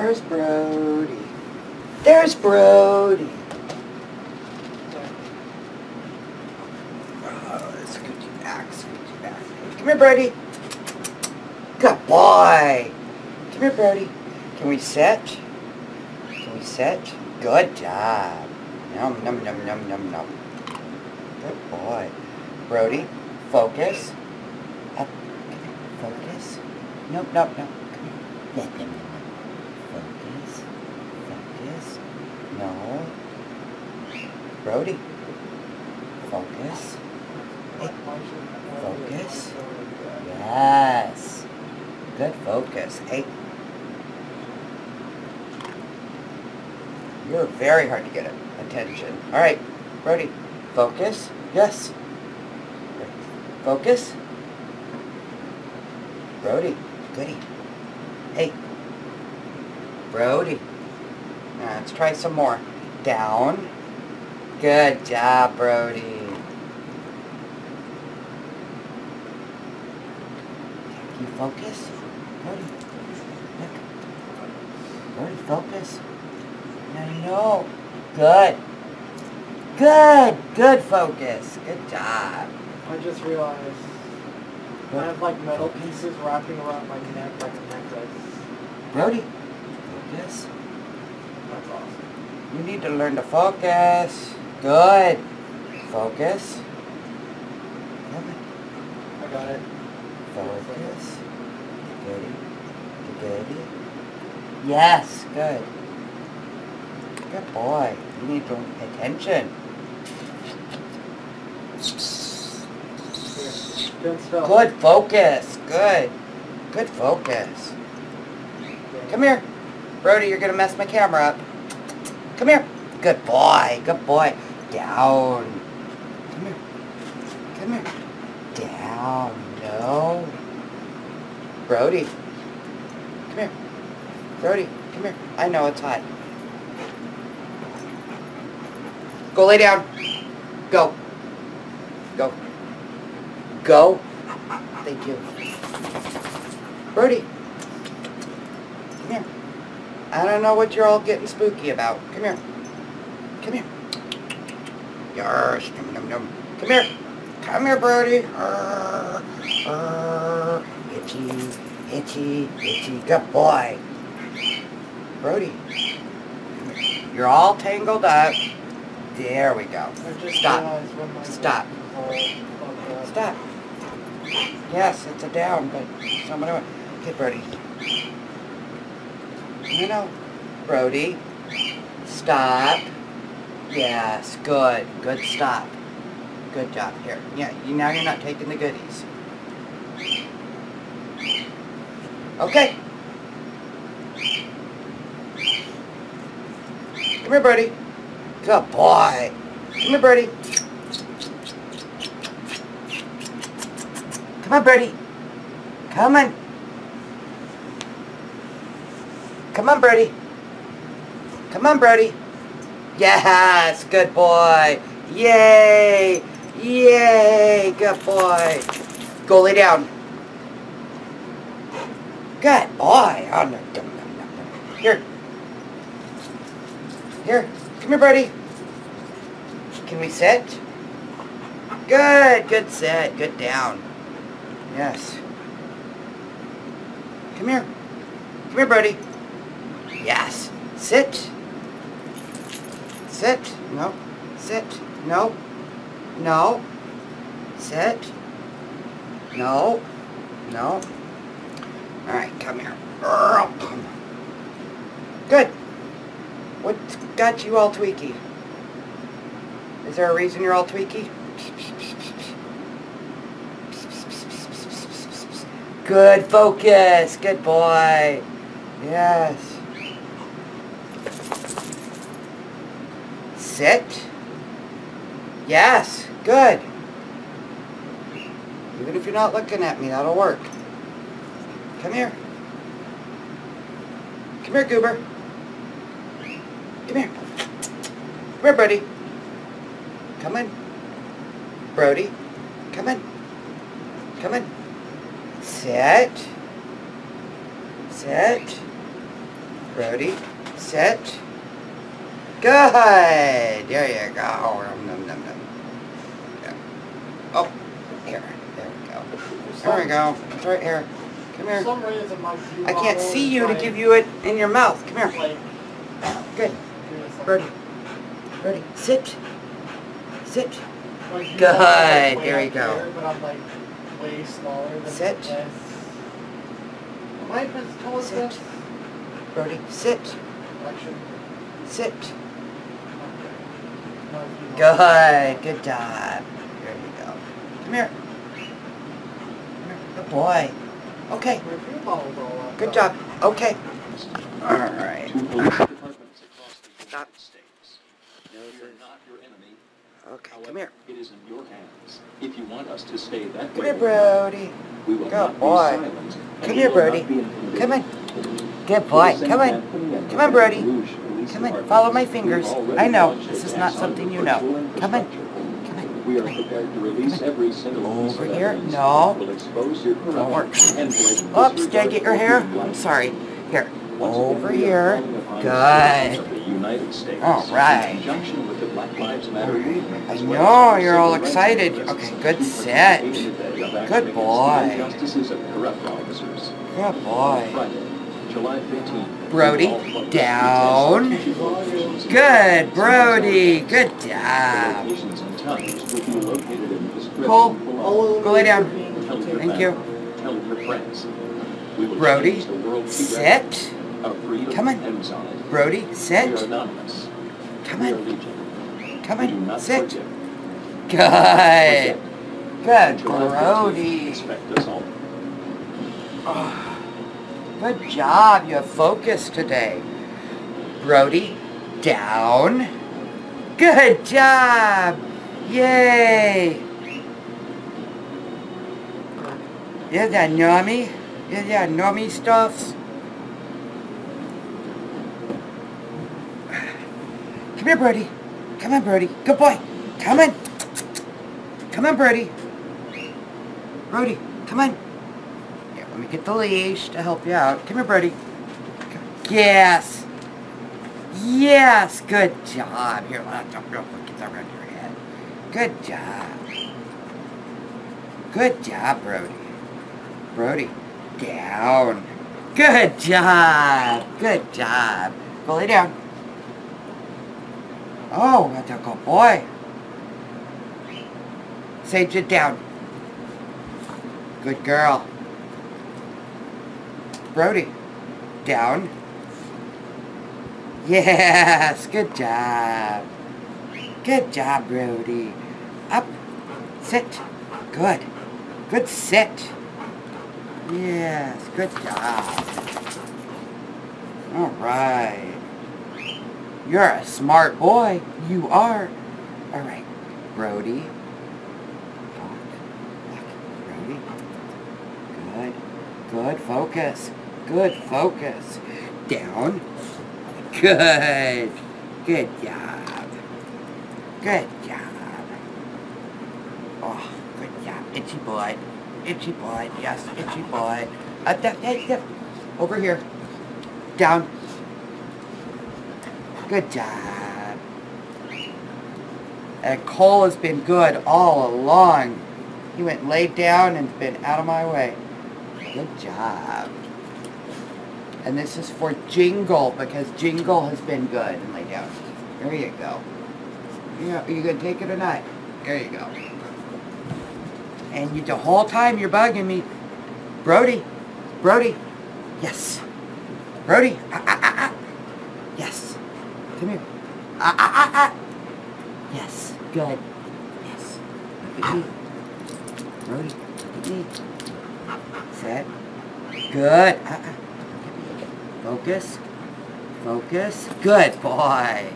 Where's Brody? There's Brody. Oh. Come here, Brody. Good boy. Come here, Brody. Can we sit? Can we sit? Good job. Num, num, num, num, num, num. Good boy. Brody, focus. Up. Focus. Nope, nope, nope. Come here. Yeah, yeah, yeah, yeah. Focus. Focus. No. Brody. Focus. Focus. Yes. Good focus. Hey. You're very hard to get attention. All right, Brody, focus. Yes. Focus. Brody, goody. Hey. Brody. Let's try some more. Down. Good job, Brody. Can you focus? Brody. Look. Brody, focus. I know. Good. Good. Good focus. Good job. I just realized I have like metal pieces wrapping around my neck like a necklace. Brody. Focus. You need to learn to focus. Good. Focus. I got it. Focus. Goody. Goody. Yes. Good. Good boy. You need to pay attention. Good focus. Good. Good focus. Come here. Brody, you're going to mess my camera up. Come here. Good boy. Good boy. Down. Come here. Come here. Down. No. Brody. Come here. Brody, come here. I know it's hot. Go lay down. Go. Go. Go. Thank you. Brody. I don't know what you're all getting spooky about. Come here. Come here. Yes. Num, num, num. Come here. Come here, Brody. Arr, arr. Itchy, itchy, itchy. Good boy. Brody. You're all tangled up. There we go. Stop. realized when my Stop. pieces are fucked up. Stop. Yes, it's a down, but someone... Okay, Brody. No, know, Brody. Stop. Yes, good. Good stop. Good job. Here. Yeah, you now you're not taking the goodies. Okay. Come here, Brody. Good boy. Come here, Brody. Come on, Brody. Come on. Come on, Birdie. Come on, Birdie. Yes, good boy. Yay. Yay, good boy. Go lay down. Good boy. Oh, no. Here. Here. Come here, Birdie. Can we sit? Good, good sit, good down. Yes. Come here. Come here, Brody. Yes. Sit. Sit. No. Sit. No. No. Sit. No. No. All right, come here. Good. What's got you all tweaky? Is there a reason you're all tweaky? Good focus. Good boy. Yes. Sit. Yes. Good. Even if you're not looking at me, that'll work. Come here. Come here, Goober. Come here. Come here, Brody. Come in. Brody. Come in. Come in. Sit. Sit. Brody, sit. Good. There you go. Nom, nom, nom. Yeah. Oh, here. There we go. There we go. It's right here. Come here. I can't see you to give you it in your mouth. Come here. Good. Brody. Brody, sit. Sit. Good. There you go. But I'm like way smaller than Sit. this. Am I as tall as Sit. Brody, sit. Sit. okay. My view level. Good. Good job. There you go. Come here. Come here. Good boy. Okay. My view level's all up, Good job. Okay. All right. Two police departments across the Stop. United States. We are not your enemy. Okay. Come here. it is in your hands. If you want us to stay that Come way, here, Brody. we will Good boy. silent. Come here, Brody. Come on. Good boy. Come on. Come on, Brody. Come on. Follow my fingers. I know. This is not something you know. Come on. Come. We are prepared to release every single Over here? No. that will expose your Don't work. corruption and blatant Oops, did I get your hair? I'm sorry. Here. Over here. calling upon the Good. the United States, All right. In conjunction with the Black Lives Matter movement, I know, you're all excited. Okay, good set. participate in the day of action Good boy. the injustices of corrupt officers. Good boy. Friday, July 15th. Brody, down. Good, Brody. Good job. Locations and times will be located in the description Cole. Go lay down. Thank you. family, Tell your friends. We will Brody, change the world to sit. Come on. ends on it. Brody, sit. Come on. Come on. Sit. Good. Good, Brody. Expect us all. Oh, good job. You have focus today. Brody, down. Good job. Yay. Yeah, that yummy. Yeah, that yummy stuffs. Come here, Brody. Come on, Brody. Good boy. Come on. Come on, Brody. Brody, come on. Let me get the leash to help you out. Come here, Brody. Yes. Yes. Good job. Here, jump quick. Get that around your head. Good job. Good job, Brody. Brody, down. Good job. Good job. Go lay down. Oh, that's a good boy. Sage it down. Good girl. Brody, down. Yes, good job. Good job, Brody. Up. Sit. Good. Good sit. Yes, good job. All right. You're a smart boy. You are. All right, Brody. Good. Good focus. Good focus. Down. Good. Good job. Good job. Oh, good job. Itchy boy. Itchy boy. Yes, itchy boy. Up, up, up, up. Over here. Down. Good job. And Cole has been good all along. He went laid down and been out of my way. Good job. And this is for Jingle because Jingle has been good and lay down. There you go. Yeah, are you gonna take it or not? There you go. And you the whole time you're bugging me. Brody. Brody. Yes. Brody. Ah, ah, ah, ah. Yes. Come here. Ah, ah, ah, ah. Yes. Good. Yes. Look at me. Brody, look at me. Set. Good. Ah, ah. Focus. Focus. Good boy.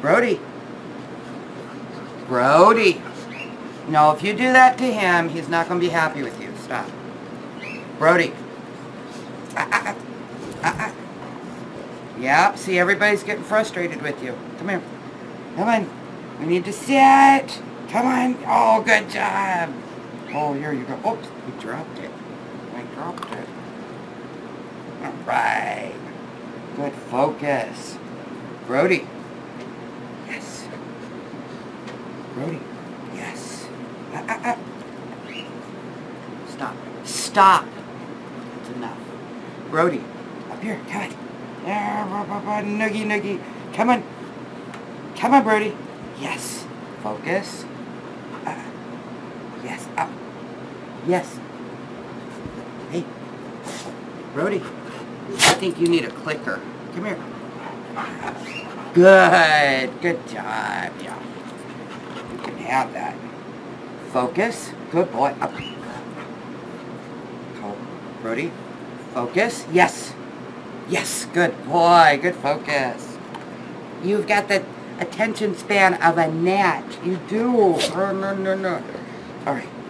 Brody. Brody. No, if you do that to him, he's not going to be happy with you. Stop. Brody. Ah, ah, ah. Ah, ah. Yep, see, everybody's getting frustrated with you. Come here. Come on. We need to sit. Come on. Oh, good job. Oh, here you go. Oops, we dropped it. I dropped it. All right. Good focus. Brody. Yes. Brody. Yes. Ah, ah, ah. Stop. Stop. That's enough. Brody. Up here. Come on. Noogie, noogie. Come on. Come on, Brody. Yes. Focus. Uh, yes. Up. Yes. Hey. Brody. I think you need a clicker. Come here. Good. Good job. Yeah. You can have that. Focus. Good boy. Up. Call. Brody. Focus. Yes. Yes. Good boy. Good focus. You've got the attention span of a gnat. You do. Oh, no, no, no. All right.